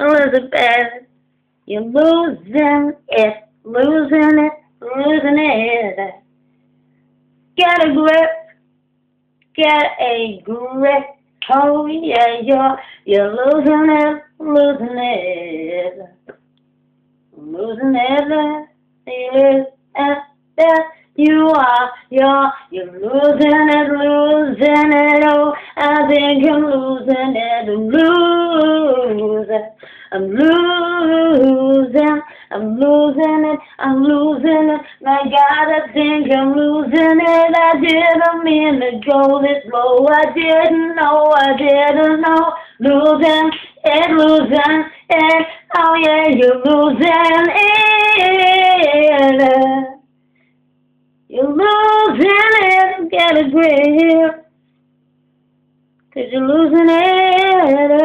Elizabeth, you're losing it, losing it, losing it. Get a grip, get a grip. Oh yeah, you're you're losing it, losing it, losing it. Yes, yes, you are, you're you're losing it, losing it. Oh, I think I'm losing it, losing, I'm losing, I'm losing it, I'm losing it. My God, I think I'm losing it. I didn't mean to go this low. I didn't know, I didn't know. Losing it, losing it. Oh yeah, you're losing it. You're losing it. Get a grip. Cause you're losing it.